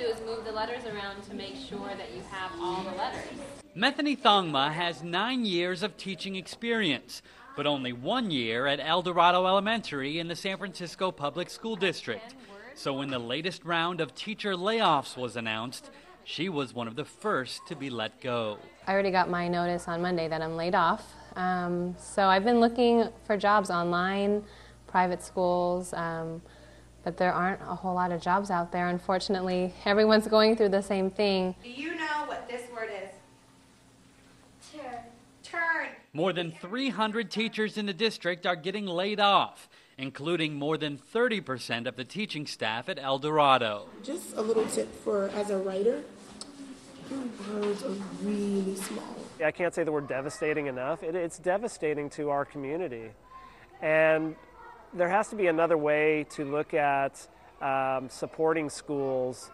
do is move the letters around to make sure that you have all the letters. Methany Thongma has nine years of teaching experience, but only one year at El Dorado Elementary in the San Francisco Public School District. So when the latest round of teacher layoffs was announced, she was one of the first to be let go. I already got my notice on Monday that I'm laid off. Um, so I've been looking for jobs online, private schools, um, but there aren't a whole lot of jobs out there. Unfortunately, everyone's going through the same thing. Do you know what this word is? Turn. Turn. More than 300 teachers in the district are getting laid off, including more than 30% of the teaching staff at El Dorado. Just a little tip for as a writer, your words are really small. I can't say the word devastating enough. It, it's devastating to our community. And there has to be another way to look at um, supporting schools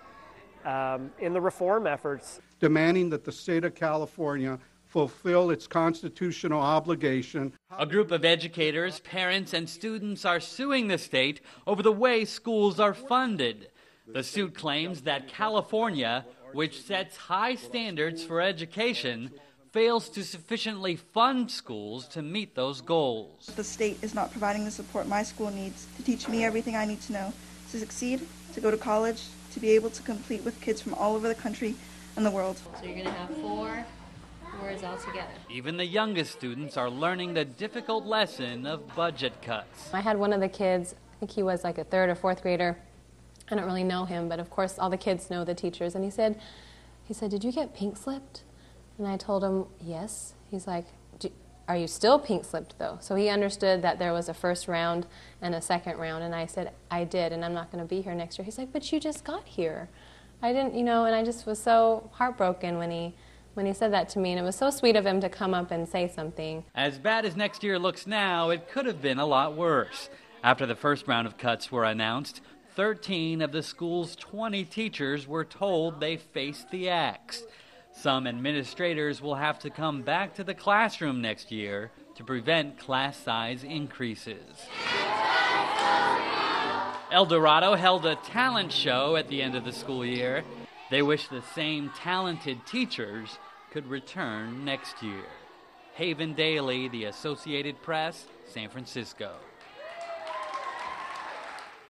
um, in the reform efforts. demanding that the state of California fulfill its constitutional obligation. A group of educators, parents, and students are suing the state over the way schools are funded. The suit claims that California, which sets high standards for education, fails to sufficiently fund schools to meet those goals. The state is not providing the support my school needs to teach me everything I need to know to succeed, to go to college, to be able to compete with kids from all over the country and the world. So you're going to have four words altogether. Even the youngest students are learning the difficult lesson of budget cuts. I had one of the kids, I think he was like a third or fourth grader. I don't really know him, but of course all the kids know the teachers. And he said, he said, "Did you get pink slipped?" And I told him, "Yes." He's like, "Do- "Are you still pink slipped though?" So he understood that there was a first round and a second round. And I said, "I did, and I'm not going to be here next year." He's like, "But you just got here." I didn't, you know, and I just was so heartbroken when he when he said that to me, and it was so sweet of him to come up and say something. As bad as next year looks now, it could have been a lot worse. After the first round of cuts were announced, 13 of the school's 20 teachers were told they faced the axe. Some administrators will have to come back to the classroom next year to prevent class size increases. El Dorado held a talent show at the end of the school year. They wish the same talented teachers could return next year. Haven Daley, The Associated Press, San Francisco.